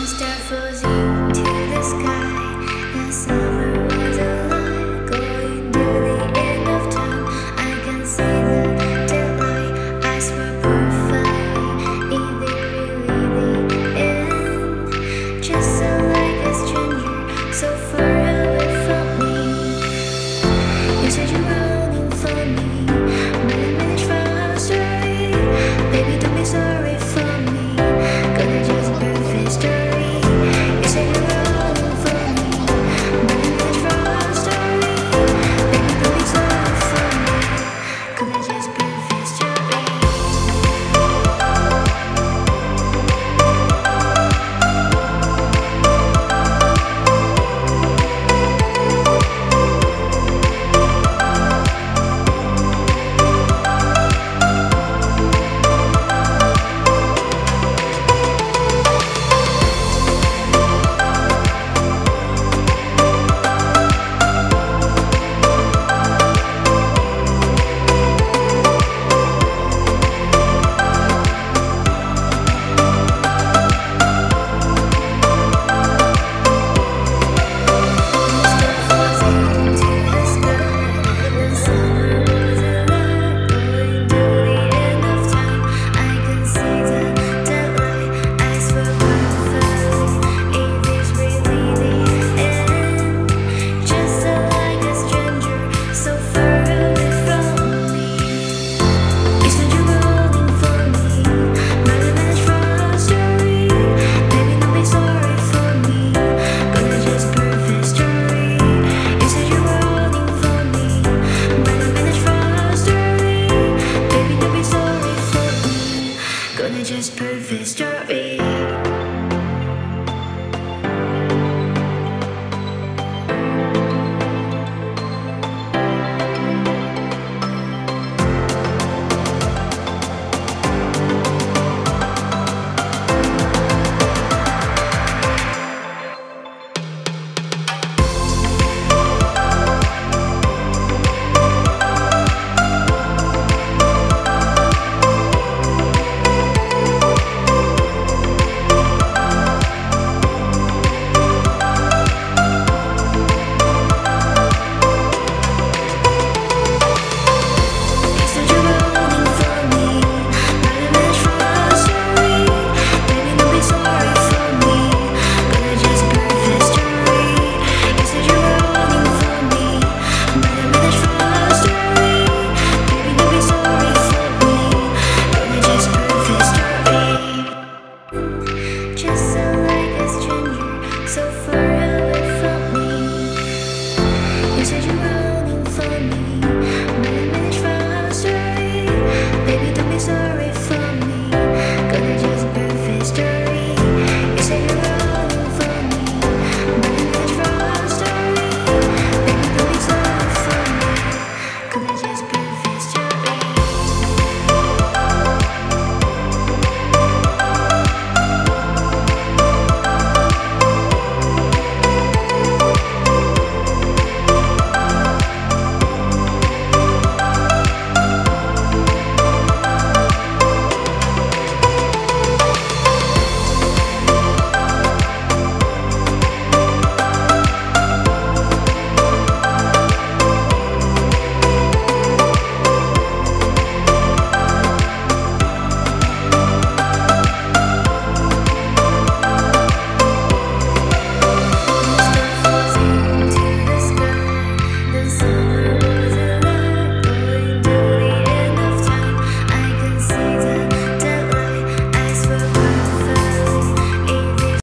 Mr. Fuzzy.